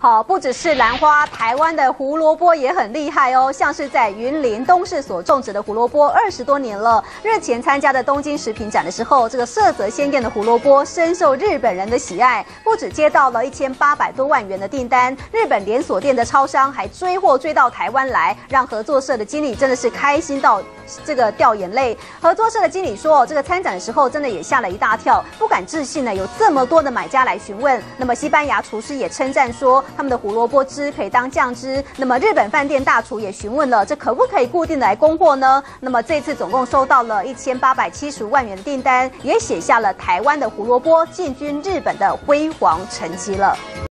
好，不只是兰花，台湾的胡萝卜也很厉害哦。像是在云林东市所种植的胡萝卜，二十多年了。日前参加的东京食品展的时候，这个色泽鲜艳的胡萝卜深受日本人的喜爱，不止接到了一千八百多万元的订单，日本连锁店的超商还追货追到台湾来，让合作社的经理真的是开心到这个掉眼泪。合作社的经理说，这个参展的时候真的也吓了一大跳，不敢置信呢，有这么多的买家来询问。那么西班牙厨师也称赞说。他们的胡萝卜汁可以当酱汁。那么日本饭店大厨也询问了，这可不可以固定的来供货呢？那么这次总共收到了一千八百七十万元的订单，也写下了台湾的胡萝卜进军日本的辉煌成绩了。